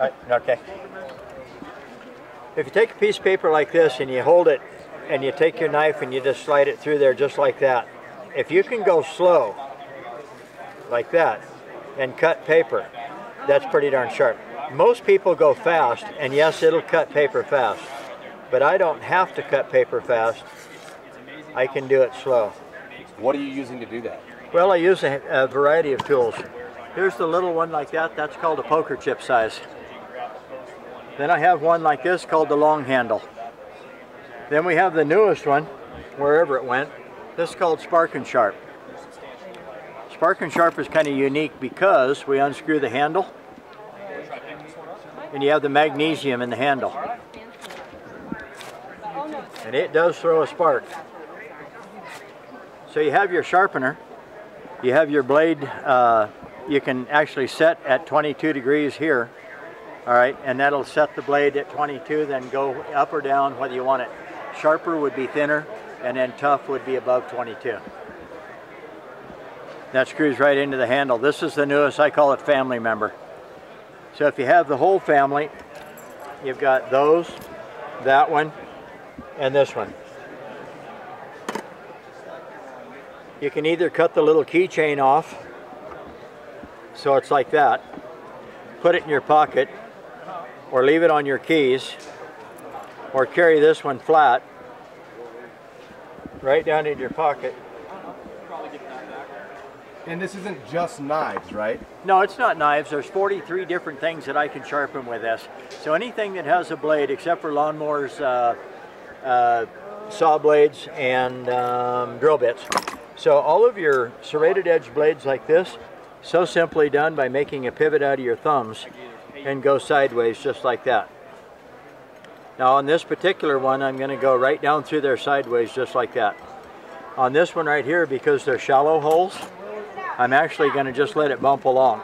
Okay. If you take a piece of paper like this and you hold it and you take your knife and you just slide it through there just like that, if you can go slow like that and cut paper, that's pretty darn sharp. Most people go fast and yes, it'll cut paper fast, but I don't have to cut paper fast. I can do it slow. What are you using to do that? Well, I use a, a variety of tools. Here's the little one like that, that's called a poker chip size. Then I have one like this called the long handle. Then we have the newest one, wherever it went. This is called Spark and Sharp. Spark and Sharp is kind of unique because we unscrew the handle and you have the magnesium in the handle. And it does throw a spark. So you have your sharpener, you have your blade, uh, you can actually set at 22 degrees here, all right, and that'll set the blade at 22, then go up or down whether you want it. Sharper would be thinner, and then tough would be above 22. That screws right into the handle. This is the newest, I call it family member. So if you have the whole family, you've got those, that one, and this one. You can either cut the little keychain off, so it's like that, put it in your pocket, or leave it on your keys, or carry this one flat, right down in your pocket. And this isn't just knives, right? No, it's not knives. There's 43 different things that I can sharpen with this. So anything that has a blade, except for lawnmowers, uh, uh, saw blades, and um, drill bits. So all of your serrated edge blades like this, so simply done by making a pivot out of your thumbs and go sideways just like that. Now on this particular one, I'm going to go right down through there sideways just like that. On this one right here, because they're shallow holes, I'm actually going to just let it bump along.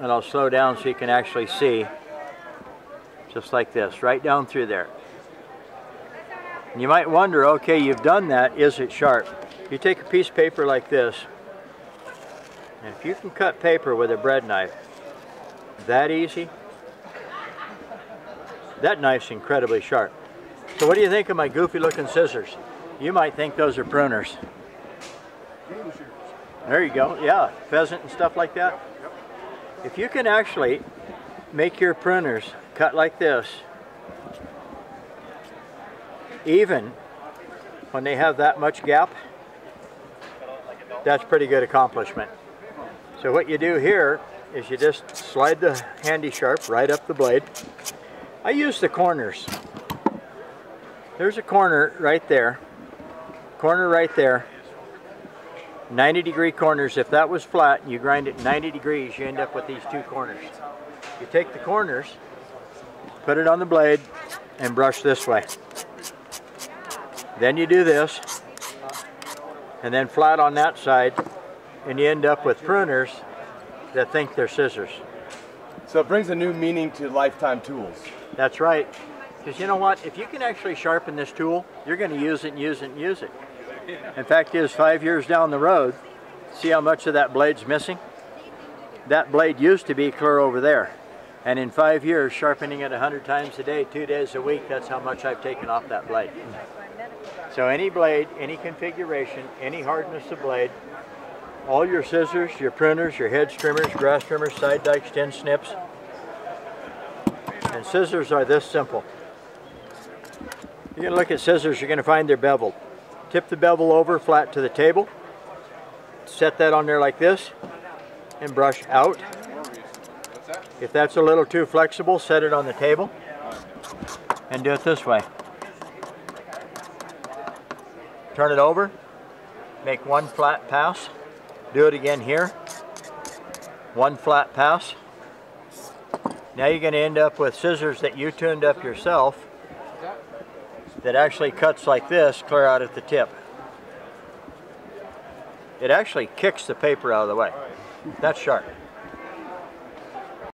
And I'll slow down so you can actually see. Just like this, right down through there. And you might wonder, okay, you've done that, is it sharp? You take a piece of paper like this, and if you can cut paper with a bread knife, that easy, that knife's incredibly sharp. So what do you think of my goofy looking scissors? You might think those are pruners. There you go, yeah, pheasant and stuff like that. If you can actually make your pruners cut like this, even when they have that much gap, that's pretty good accomplishment. So what you do here is you just slide the handy sharp right up the blade. I use the corners. There's a corner right there, corner right there, 90 degree corners. If that was flat and you grind it 90 degrees, you end up with these two corners. You take the corners, put it on the blade, and brush this way. Then you do this, and then flat on that side, and you end up with pruners that think they're scissors. So it brings a new meaning to lifetime tools. That's right. Because you know what? If you can actually sharpen this tool, you're going to use it and use it and use it. In fact is, five years down the road, see how much of that blade's missing? That blade used to be clear over there. And in five years, sharpening it 100 times a day, two days a week, that's how much I've taken off that blade. So any blade, any configuration, any hardness of blade, all your scissors, your pruners, your hedge trimmers, grass trimmers, side dikes, tin snips, and scissors are this simple. You're going to look at scissors, you're going to find they're beveled. Tip the bevel over flat to the table. Set that on there like this and brush out. If that's a little too flexible, set it on the table and do it this way. Turn it over, make one flat pass, do it again here, one flat pass. Now you're going to end up with scissors that you tuned up yourself that actually cuts like this clear out at the tip. It actually kicks the paper out of the way. That's sharp.